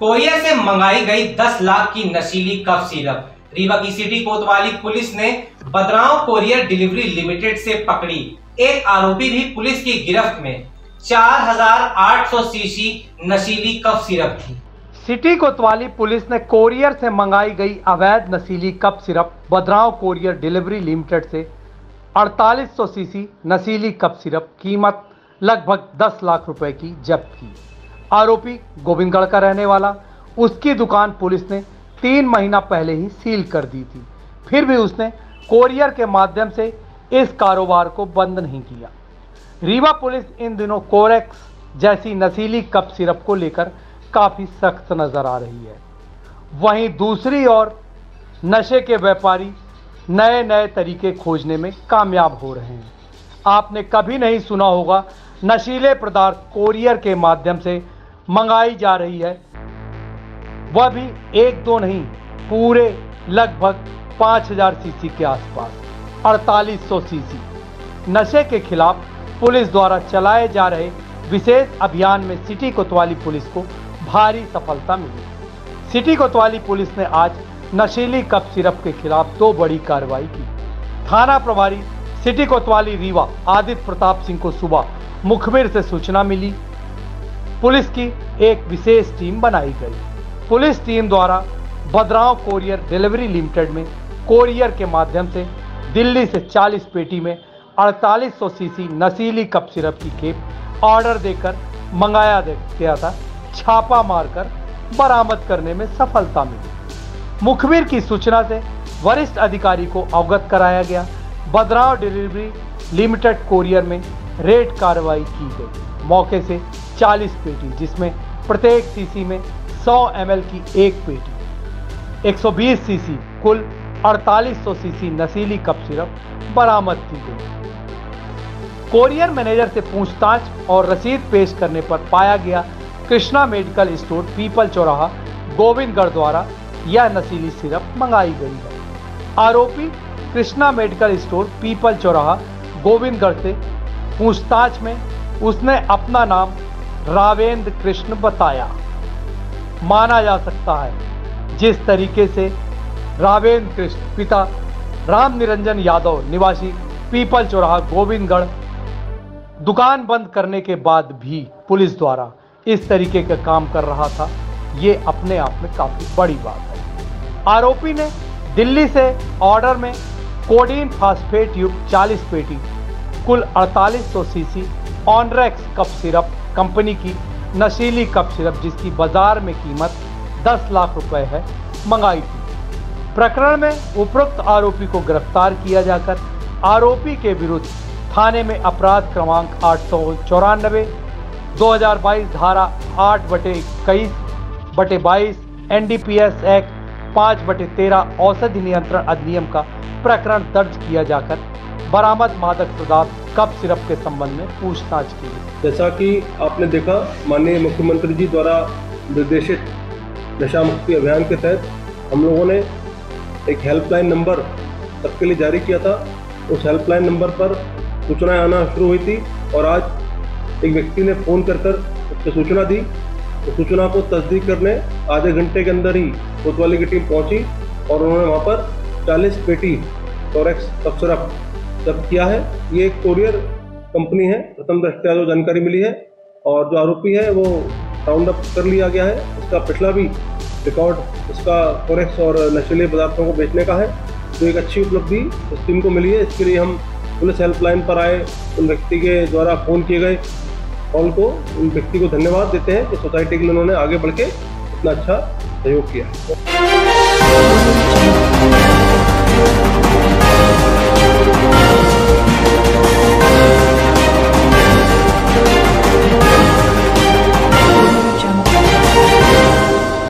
Courier से मंगाई गई 10 लाख की नशीली कफ सिरप। रीवा की सिटी कोतवाली पुलिस ने बदराव कोरियर डिलीवरी लिमिटेड से पकड़ी। एक आरोपी भी पुलिस की गिरफ्त में। 4800 सीसी नशीली कफ सिरप थी। सिटी कोतवाली पुलिस ने कोरियर से मंगाई गई अवैध नशीली cough syrup Badrao courier delivery limited से 4800 सीसी नशीली कप सिरप कीमत लगभग 10 लाख रुपए की जब्त की। आरोपी गोविंदगढ़ का रहने वाला। उसकी दुकान पुलिस ने तीन महीना पहले ही सील कर दी थी। फिर भी उसने कोरियर के माध्यम से इस कारोबार को बंद नहीं किया। रीवा पुलिस इन दिनों कोरेक्स जैसी नशीली कप सिरप को लेकर काफ़ी सख्त नज़र आ रही है। वहीं दूसरी ओर नशे के व्यापारी नए नए तरीके खोजने में कामयाब हो रहे हैं। आपने कभी नहीं सुना होगा, नशीले पदार्थ कोरियर के माध्यम से मंगाई जा रही है। वह भी एक दो नहीं, पूरे लगभग 5000 सीसी के आसपास 4800 सीसी। नशे के खिलाफ पुलिस द्वारा चलाए जा रहे विशेष अभियान में सिटी कोतवाली पुलिस को भारी सफलता मिली। सिटी कोतवाली पुलिस ने आज नशीली कप सिरप के खिलाफ दो बड़ी कार्रवाई की। थाना प्रभारी सिटी कोतवाली रीवा आदित्य प्रताप सिंह को सुबह मुखबिर से सूचना मिली। पुलिस की एक विशेष टीम बनाई गई। पुलिस टीम द्वारा भद्राव कोरियर डिलीवरी लिमिटेड में कोरियर के माध्यम से दिल्ली से 40 पेटी में 4800 सीसी नशीली कप सिरप की खेप ऑर्डर देकर मंगाया गया था। छापा मारकर बरामद करने में सफलता मिली। मुखबिर की सूचना से वरिष्ठ अधिकारी को अवगत कराया गया। बदराव डिलीवरी लिमिटेड कोरियर में रेड कार्रवाई की गई। मौके से 40 पेटी, जिसमें प्रत्येक सीसी में 100 एम की एक पेटी 120 सीसी कुल 4800 सीसी नशीली कप सिरप बरामद की गई। कोरियर मैनेजर से पूछताछ और रसीद पेश करने पर पाया गया कृष्णा मेडिकल स्टोर, पीपल चौराहा, गोविंदगढ़ द्वारा यह नशीली सिरप मंगाई गई है। आरोपी कृष्णा मेडिकल स्टोर, पीपल चौराहा, गोविंदगढ़ से पूछताछ में उसने अपना नाम रावेंद्र कृष्ण बताया। माना जा सकता है, जिस तरीके से रावेंद्र कृष्ण पिता राम निरंजन यादव निवासी पीपल चौराहा गोविंदगढ़ दुकान बंद करने के बाद भी पुलिस द्वारा इस तरीके का काम कर रहा था, ये अपने आप में काफ़ी बड़ी बात है। आरोपी ने दिल्ली से ऑर्डर में कोडीन फास्फेट युक्त 40 पेटी, कुल 4800 CC Onerex cough syrup company की नशीली कप सिरप, जिसकी बाज़ार में कीमत 10 लाख रुपए है, मंगाई थी। प्रकरण में उपरोक्त आरोपी को गिरफ़्तार किया जाकर आरोपी के विरुद्ध थाने में अपराध क्रमांक आठ सौ चौरानबे, दो धारा आठ बटे इक्कीस, बटे बाईस एनडीपीएस एक्ट पाँच बटे तेरह औषधि नियंत्रण अधिनियम का प्रकरण दर्ज किया जाकर बरामद मादक पदार्थ कप सिरप के संबंध में पूछताछ की जैसा कि आपने देखा, माननीय मुख्यमंत्री जी द्वारा निर्देशित नशा मुक्ति अभियान के तहत हम लोगों ने एक हेल्पलाइन नंबर सबके लिए जारी किया था। उस हेल्पलाइन नंबर पर सूचनाएँ आना शुरू हुई थी और आज एक व्यक्ति ने फ़ोन कर कर उसकी सूचना दी। तो सूचना को तस्दीक करने आधे घंटे के अंदर ही कोतवाली की टीम पहुँची और उन्होंने वहाँ पर 40 पेटी टोरेक्स सिरप जब्त किया है। ये एक कोरियर कंपनी है। प्रथम दृष्टया जो जानकारी मिली है और जो आरोपी है, वो राउंड अप कर लिया गया है। उसका पिछला भी रिकॉर्ड उसका फोरेक्स और नशीले पदार्थों को बेचने का है। तो एक अच्छी उपलब्धि इस टीम को मिली है। इसके लिए हम पुलिस हेल्पलाइन पर आए। उन व्यक्ति के द्वारा फ़ोन किए गए कॉल को। उन व्यक्ति को धन्यवाद देते हैं कि सोसाइटी के लिए उन्होंने आगे बढ़ के इतना अच्छा सहयोग किया।